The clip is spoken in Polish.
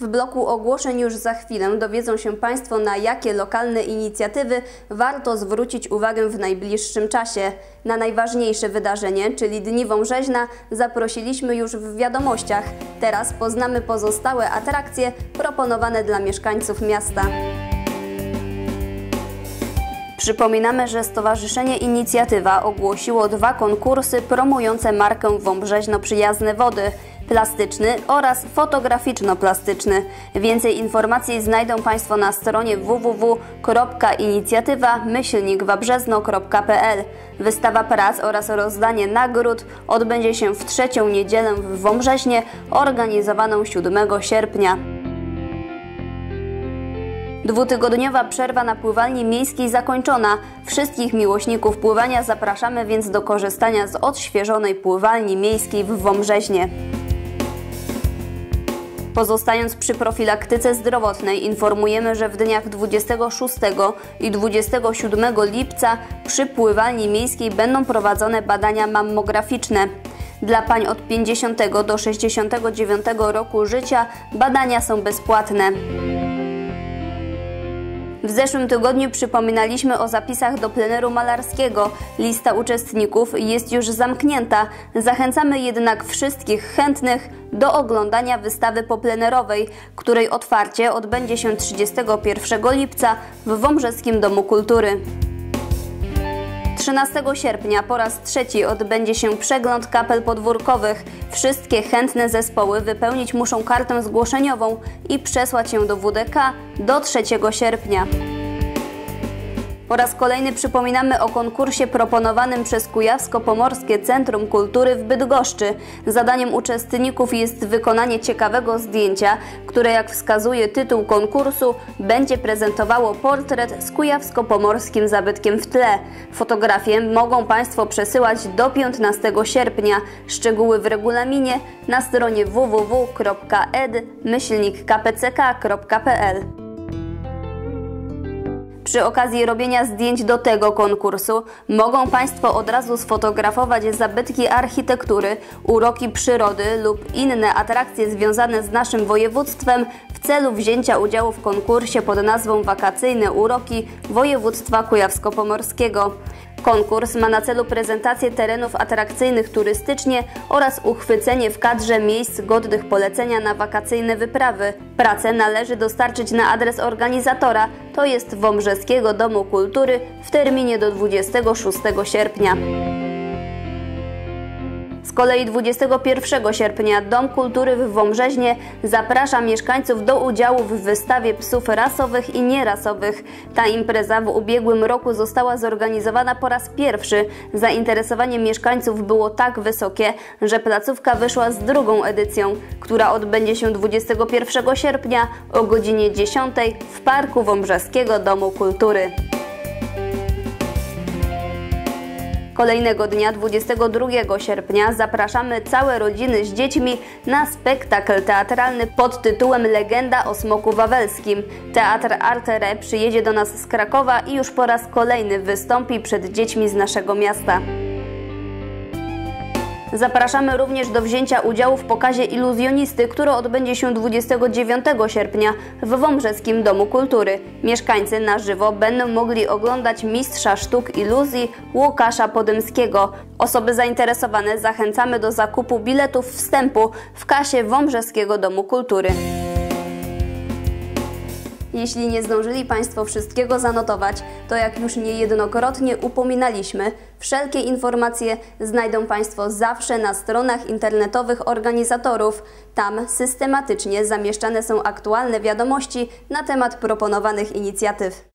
W bloku ogłoszeń już za chwilę dowiedzą się Państwo, na jakie lokalne inicjatywy warto zwrócić uwagę w najbliższym czasie. Na najważniejsze wydarzenie, czyli Dni Wąrzeźna, zaprosiliśmy już w wiadomościach. Teraz poznamy pozostałe atrakcje proponowane dla mieszkańców miasta. Przypominamy, że Stowarzyszenie Inicjatywa ogłosiło dwa konkursy promujące markę Wąbrzeźno Przyjazne Wody plastyczny oraz fotograficzno-plastyczny. Więcej informacji znajdą Państwo na stronie www.inicjatywa-wabrzezno.pl. Wystawa prac oraz rozdanie nagród odbędzie się w trzecią niedzielę w Wąbrzeźnie, organizowaną 7 sierpnia. Dwutygodniowa przerwa na pływalni miejskiej zakończona. Wszystkich miłośników pływania zapraszamy więc do korzystania z odświeżonej pływalni miejskiej w Wąbrzeźnie. Pozostając przy profilaktyce zdrowotnej, informujemy, że w dniach 26 i 27 lipca przy pływalni miejskiej będą prowadzone badania mammograficzne. Dla pań od 50 do 69 roku życia badania są bezpłatne. W zeszłym tygodniu przypominaliśmy o zapisach do pleneru malarskiego. Lista uczestników jest już zamknięta. Zachęcamy jednak wszystkich chętnych do oglądania wystawy poplenerowej, której otwarcie odbędzie się 31 lipca w Wąbrzeskim Domu Kultury. 13 sierpnia po raz trzeci odbędzie się przegląd kapel podwórkowych. Wszystkie chętne zespoły wypełnić muszą kartę zgłoszeniową i przesłać ją do WDK do 3 sierpnia. Po raz kolejny przypominamy o konkursie proponowanym przez Kujawsko-Pomorskie Centrum Kultury w Bydgoszczy. Zadaniem uczestników jest wykonanie ciekawego zdjęcia, które jak wskazuje tytuł konkursu będzie prezentowało portret z kujawsko-pomorskim zabytkiem w tle. Fotografie mogą Państwo przesyłać do 15 sierpnia. Szczegóły w regulaminie na stronie www.ed-kpck.pl. Przy okazji robienia zdjęć do tego konkursu mogą Państwo od razu sfotografować zabytki architektury, uroki przyrody lub inne atrakcje związane z naszym województwem w celu wzięcia udziału w konkursie pod nazwą Wakacyjne Uroki Województwa Kujawsko-Pomorskiego. Konkurs ma na celu prezentację terenów atrakcyjnych turystycznie oraz uchwycenie w kadrze miejsc godnych polecenia na wakacyjne wyprawy. Pracę należy dostarczyć na adres organizatora, to jest Wąbrzeskiego Domu Kultury w terminie do 26 sierpnia. Kolei 21 sierpnia Dom Kultury w Wąbrzeźnie zaprasza mieszkańców do udziału w wystawie psów rasowych i nierasowych. Ta impreza w ubiegłym roku została zorganizowana po raz pierwszy. Zainteresowanie mieszkańców było tak wysokie, że placówka wyszła z drugą edycją, która odbędzie się 21 sierpnia o godzinie 10 w Parku Wąbrzeskiego Domu Kultury. Kolejnego dnia, 22 sierpnia, zapraszamy całe rodziny z dziećmi na spektakl teatralny pod tytułem Legenda o Smoku Wawelskim. Teatr Artere przyjedzie do nas z Krakowa i już po raz kolejny wystąpi przed dziećmi z naszego miasta. Zapraszamy również do wzięcia udziału w pokazie iluzjonisty, który odbędzie się 29 sierpnia w Wąbrzeskim Domu Kultury. Mieszkańcy na żywo będą mogli oglądać mistrza sztuk iluzji Łukasza Podymskiego. Osoby zainteresowane zachęcamy do zakupu biletów wstępu w kasie Wąbrzeskiego Domu Kultury. Jeśli nie zdążyli Państwo wszystkiego zanotować, to jak już niejednokrotnie upominaliśmy, wszelkie informacje znajdą Państwo zawsze na stronach internetowych organizatorów. Tam systematycznie zamieszczane są aktualne wiadomości na temat proponowanych inicjatyw.